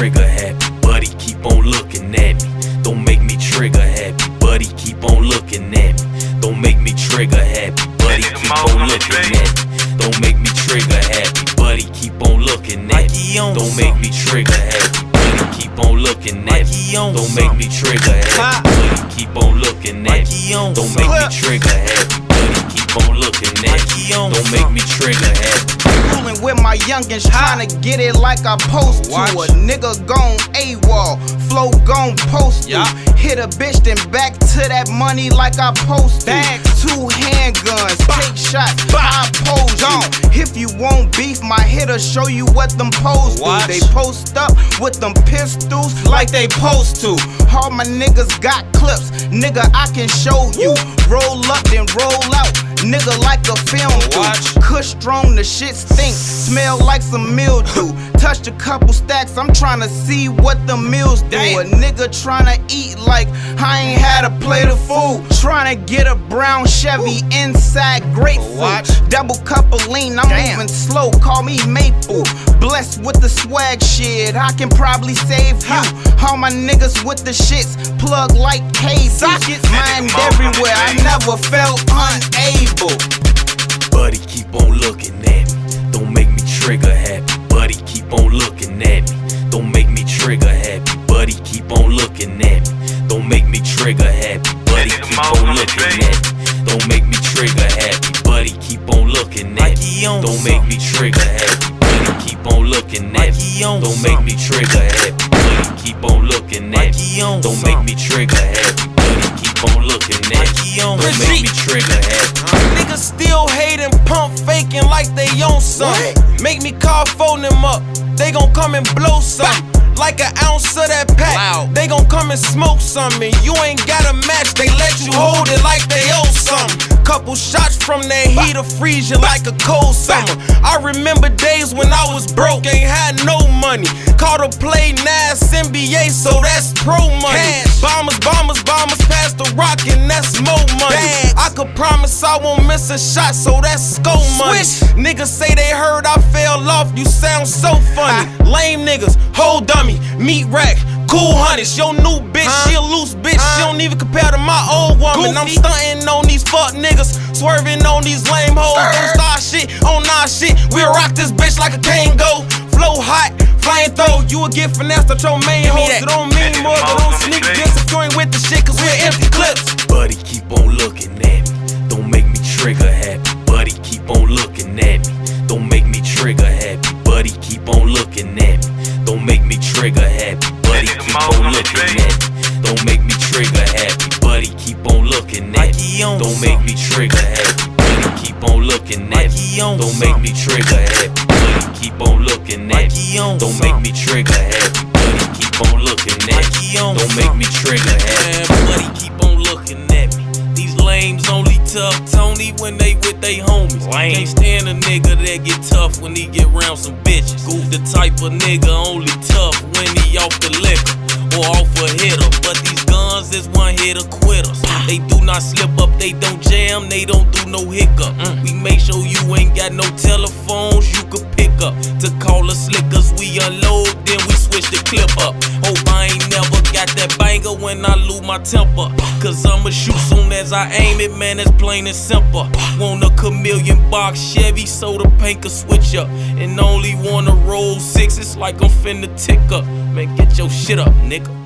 trigger happy, buddy keep on looking at me. Don't make me trigger happy, buddy keep on looking at me. Don't make me trigger happy, buddy keep on looking at me. Don't make me trigger happy, buddy keep on looking at me. Don't make me trigger happy, buddy keep on looking at me. Don't make me trigger happy, buddy keep on looking at me. Don't make me trigger happy. Fooling with my youngins, trying to get it like I post to. Watch. A nigga gone AWOL, flow gone post to. Yeah. Hit a bitch, then back to that money like I post to. Bang. Two handguns, take shots, I pose on. If you want beef, my hitter show you what them pose do. They post up with them pistols like they post to. All my niggas got clips, nigga, I can show you. Roll up, then roll out, nigga, like a film. Watch. Kush strong, the shit stink. Smell like some mildew. Touched a couple stacks, I'm tryna see what the meals do. Damn. A nigga tryna eat like I ain't had a plate of food. Tryna get a brown Chevy inside grapefruit. Watch. Double cup of lean, I'm Damn. moving slow, call me Maple. Blessed with the swag shit, I can probably save you. All my niggas with the shits, plug like. Sockets. Mind never felt unable. Buddy, keep on looking at me. Don't make me trigger happy. Buddy, keep on looking at me. Don't make me trigger happy. Buddy, keep on looking at me. Don't make me trigger happy. Buddy, keep on looking at me. Don't make me trigger happy. Buddy, keep on looking at me. Don't make me trigger happy. Buddy, keep on looking at me. Don't make me trigger happy. Buddy, keep on looking at me. Don't make me trigger happy. On looking at. Don't make me trigger happy. Niggas still hating, pump faking like they own something. Make me call phone them up. They gon' come and blow some. Like an ounce of that pack. Wow. They gon' come and smoke some. And you ain't got a match. They let you hold it like they owe something. Couple shots from that heater freeze you like a cold summer. I remember days when I was broke, ain't had no money. Caught a play nice NBA, so that's pro money. Bombers, bombers, bombers past the rock, and that's more money. I could promise I won't miss a shot, so that's score money. Niggas say they heard I fell off, you sound so funny. Lame niggas, whole dummy, meat rack. Cool honeys, your new bitch, she a loose bitch. She don't even compare to my old woman. I'm stunting on these fuck niggas, swerving on these lame hoes. Don't start shit on our shit. We'll rock this bitch like a Kangol. Flow hot, flying throw. You will get finessed at your main hoes. It don't mean more, but don't sneak this if you ain't with the shit, cause we're empty clips. Buddy, keep on looking at me. Don't make me trigger happy. Buddy, keep on looking at me. Don't make me trigger happy. Buddy, keep on looking at me. Don't make me trigger happy. Buddy, keep on looking at me. Don't make me trigger happy. Buddy, keep on looking at me. Don't make me trigger happy. Keep on looking at me. Don't make me trigger happy. Buddy, keep on looking at me. Don't make me trigger happy. Buddy, keep on looking at me. Don't make me trigger happy. Buddy, keep on looking at me. These lames only tough Tony when they with they homies. Can't stand a nigga that get tough when he get round some bitches. Goof The type of nigga only tough when he off the liquor or off a hitter. But these guns is one hitter quitters. Ah. They do not slip up, they don't jam, they don't do no hiccup. Got no telephones you could pick up to call us slickers. We unload, then we switch the clip up. Hope I ain't never got that banger when I lose my temper. Cause I'ma shoot soon as I aim it, man, it's plain and simple. Want a chameleon box Chevy so the paint can switch up. And only wanna roll sixes like I'm finna tick up. Man, get your shit up, nigga.